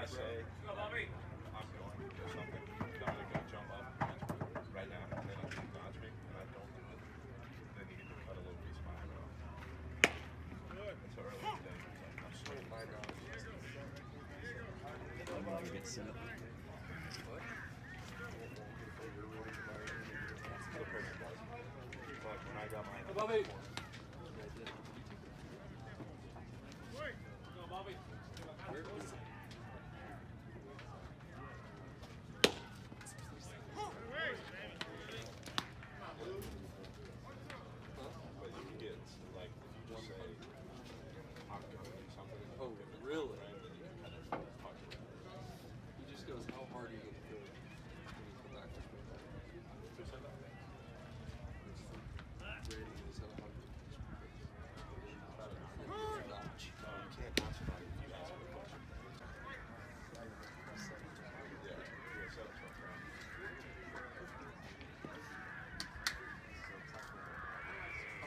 I say, I'm going to do something, I'm going to jump up right now, and then I can dodge me, and I don't do it, then you get to cut a little piece of my eyebrow. That's what early today like, I'm so my eyebrow. I'm going to get set up. Bobby! Go, Bobby!